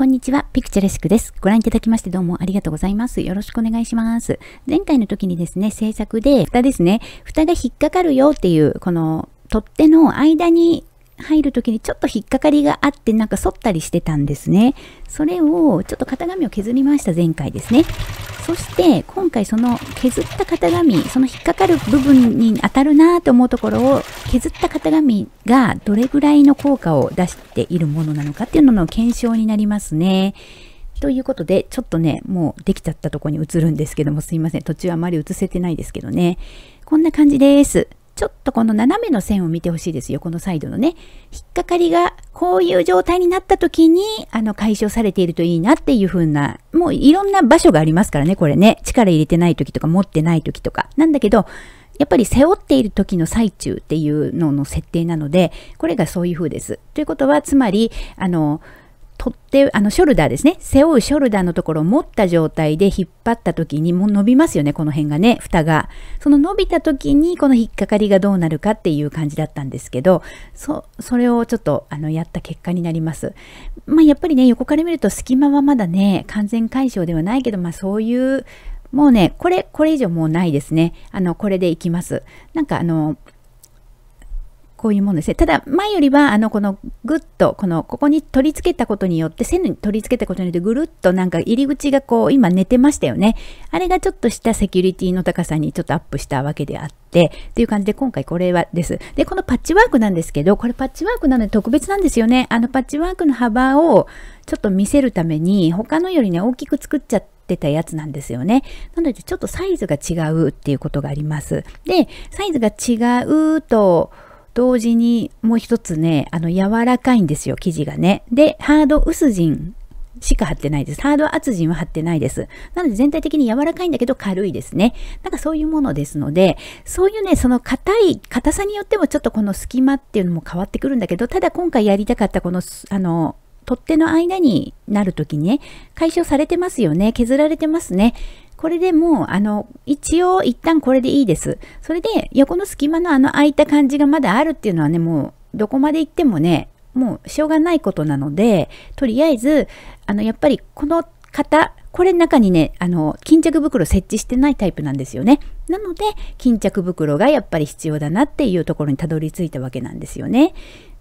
こんにちは、ピクチャレシクです。ご覧いただきましてどうもありがとうございます。よろしくお願いします。前回の時にですね、制作で蓋ですね、蓋が引っかかるよっていう、この取っ手の間に入る時にちょっと引っかかりがあってなんか反ったりしてたんですね。それをちょっと型紙を削りました前回ですね。そして今回その削った型紙、その引っかかる部分に当たるなと思うところを削った型紙がどれぐらいの効果を出しているものなのかっていうのの検証になりますね。ということで、ちょっとね、もうできちゃったとこに移るんですけども、すいません。途中あまり映せてないですけどね。こんな感じです。ちょっとこの斜めの線を見てほしいですよ。このサイドのね。引っかかりがこういう状態になった時に、あの、解消されているといいなっていう風な、もういろんな場所がありますからね、これね。力入れてない時とか持ってない時とか。なんだけど、やっぱり背負っている時の最中っていうのの設定なので、これがそういう風です。ということは、つまり、あの、取って、あの、ショルダーですね。背負うショルダーのところを持った状態で引っ張った時にも伸びますよね、この辺がね、蓋が。その伸びた時にこの引っかかりがどうなるかっていう感じだったんですけど、そ、それをちょっと、あの、やった結果になります。まあ、やっぱりね、横から見ると隙間はまだね、完全解消ではないけど、まあ、そういう、もうね、これ、これ以上もうないですね。あの、これでいきます。なんかあの、こういうものですね。ただ、前よりは、あの、このぐっと、この、ここに取り付けたことによって、線に取り付けたことによって、ぐるっとなんか入り口がこう、今寝てましたよね。あれがちょっとしたセキュリティの高さにちょっとアップしたわけであって、っていう感じで、今回これはです。で、このパッチワークなんですけど、これパッチワークなので特別なんですよね。あの、パッチワークの幅をちょっと見せるために、他のよりね、大きく作っちゃって、たやつなんですよね。なのでちょっとサイズが違うっていうことがあります。で、サイズが違うと、同時にもう一つね、あの柔らかいんですよ、生地がね。で、ハード薄陣しか貼ってないです。ハード厚陣は貼ってないです。なので全体的に柔らかいんだけど軽いですね。なんかそういうものですので、そういうね、その硬い、硬さによってもちょっとこの隙間っていうのも変わってくるんだけど、ただ今回やりたかったこの、あの、取っ手の間になるときにね、解消されてますよね。削られてますね。これでもう、あの、一応一旦これでいいです。それで、横の隙間のあの空いた感じがまだあるっていうのはね、もう、どこまで行ってもね、もうしょうがないことなので、とりあえず、あの、やっぱりこの型、これ中にね、あの、巾着袋設置してないタイプなんですよね。なので、巾着袋がやっぱり必要だなっていうところにたどり着いたわけなんですよね。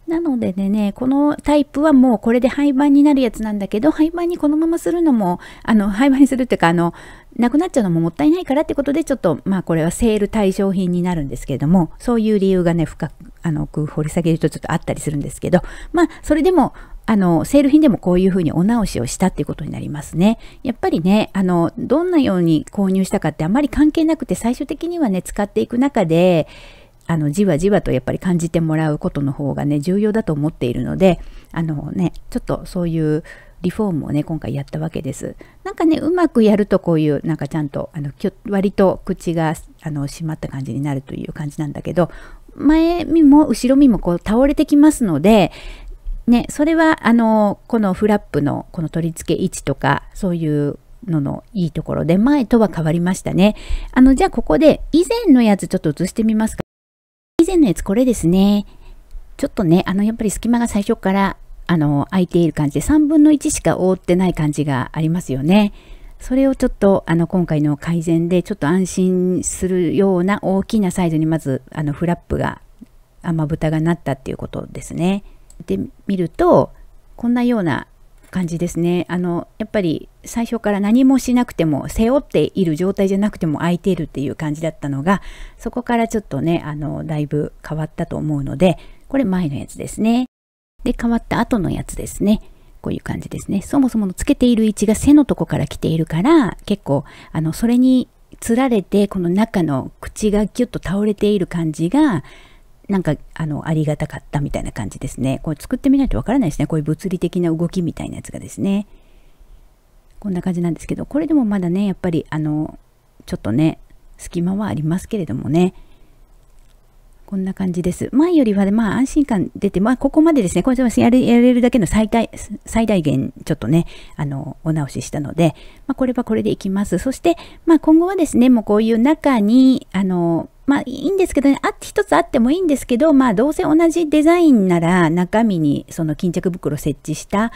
なのでね、このタイプはもうこれで廃盤になるやつなんだけど、廃盤にこのままするのも、あの、廃盤にするっていうか、あの、なくなっちゃうのももったいないからってことで、ちょっと、まあこれはセール対象品になるんですけれども、そういう理由がね、深く、あの、掘り下げるとちょっとあったりするんですけど、まあ、それでも、あの、セール品でもこういうふうにお直しをしたっていうことになりますね。やっぱりね、あの、どんなように購入したかってあまり関係なくて、最終的にはね、使っていく中で、あのじわじわとやっぱり感じてもらうことの方がね重要だと思っているのであのねちょっとそういうリフォームをね今回やったわけです。なんかねうまくやるとこういうなんかちゃんとあの割と口があの閉まった感じになるという感じなんだけど前身も後ろ身もこう倒れてきますのでねそれはあのこのフラップのこの取り付け位置とかそういうののいいところで前とは変わりましたね。あのじゃあここで以前のやつちょっと映してみますか？前のやつこれですね。ちょっとね、あの、やっぱり隙間が最初から、あの、空いている感じで3分の1しか覆ってない感じがありますよね。それをちょっと、あの、今回の改善で、ちょっと安心するような大きなサイズにまず、あの、フラップが、雨蓋がなったっていうことですね。で、見ると、こんなような感じですね。あの、やっぱり最初から何もしなくても、背負っている状態じゃなくても空いているっていう感じだったのが、そこからちょっとね、あの、だいぶ変わったと思うので、これ前のやつですね。で、変わった後のやつですね。こういう感じですね。そもそものつけている位置が背のとこから来ているから、結構、あの、それにつられて、この中の口がギュッと倒れている感じが、なんか、あの、ありがたかったみたいな感じですね。これ作ってみないとわからないですね。こういう物理的な動きみたいなやつがですね。こんな感じなんですけど、これでもまだね、やっぱり、あの、ちょっとね、隙間はありますけれどもね。こんな感じです。前よりは、まあ、安心感出て、まあ、ここまでですね、これやれやれるだけの最大、最大限、ちょっとね、あの、お直ししたので、まあ、これはこれでいきます。そして、まあ、今後はですね、もうこういう中に、あの、まあいいんですけどね、あ一つあってもいいんですけど、まあどうせ同じデザインなら中身にその巾着袋設置した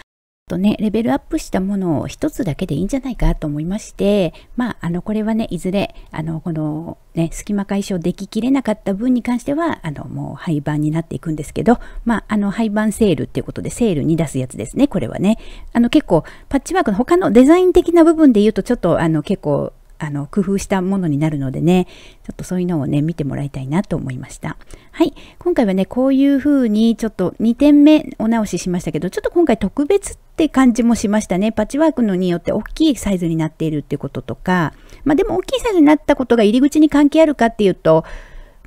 とね、レベルアップしたものを一つだけでいいんじゃないかと思いまして、まあ、あの、これはね、いずれ、あの、この、ね、隙間解消でききれなかった分に関しては、あの、もう廃盤になっていくんですけど、まあ、あの、廃盤セールっていうことで、セールに出すやつですね、これはね。あの、結構、パッチワークの他のデザイン的な部分で言うと、ちょっと、あの、結構、あの、工夫したものになるのでね、ちょっとそういうのをね、見てもらいたいなと思いました。はい。今回はね、こういう風にちょっと2点目お直ししましたけど、ちょっと今回特別って感じもしましたね。パッチワークのによって大きいサイズになっているっていうこととか、まあでも大きいサイズになったことが入り口に関係あるかっていうと、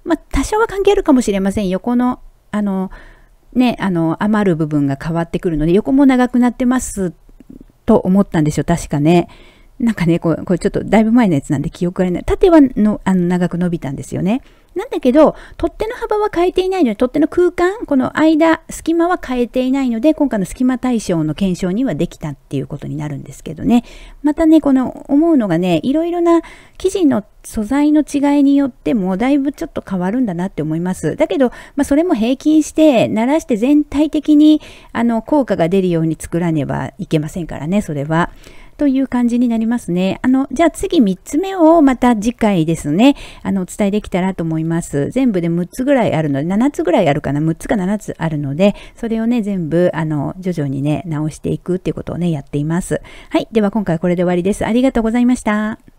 まあ多少は関係あるかもしれません。横の、あの、ね、あの、余る部分が変わってくるので、横も長くなってますと思ったんですよ。確かね。なんかね、これ、これちょっとだいぶ前のやつなんで記憶がない。縦はのあの長く伸びたんですよね。なんだけど、取っ手の幅は変えていないので、取っ手の空間、この間、隙間は変えていないので、今回の隙間対象の検証にはできたっていうことになるんですけどね。またね、この思うのがね、いろいろな生地の素材の違いによっても、だいぶちょっと変わるんだなって思います。だけど、まあ、それも平均して、慣らして全体的に、あの、効果が出るように作らねばいけませんからね、それは。という感じになりますね。あの、じゃあ次3つ目をまた次回ですね、あの、お伝えできたらと思います。全部で6つぐらいあるので、7つぐらいあるかな、6つか7つあるので、それをね、全部、あの、徐々にね、直していくっていうことをね、やっています。はい。では今回これで終わりです。ありがとうございました。